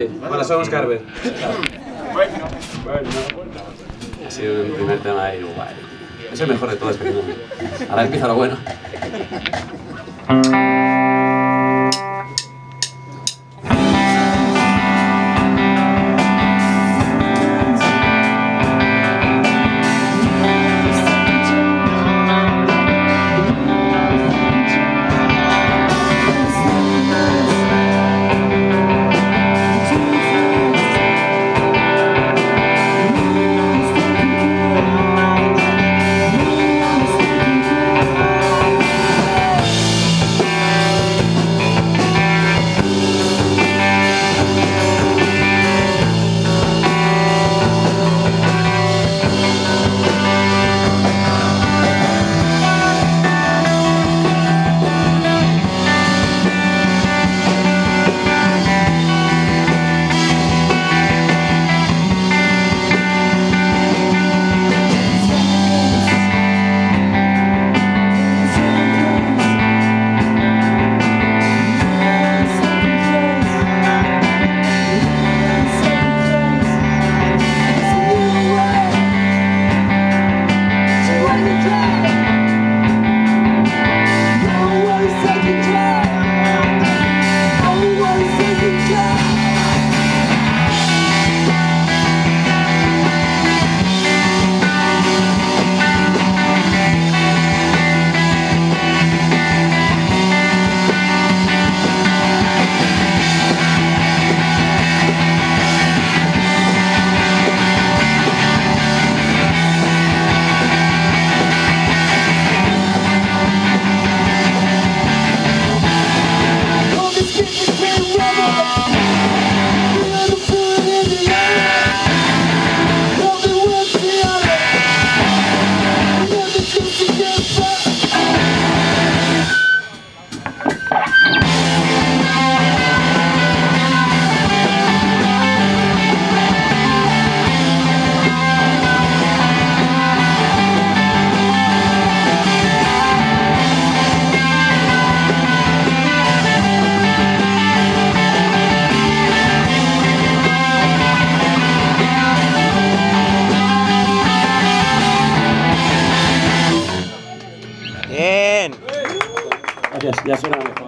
Bueno, somos Carver. Bueno, bueno. Ha sido un primer tema ahí guay. Es el mejor de todos, pero. Ahora empieza lo bueno. Bien. Gracias, ya suena.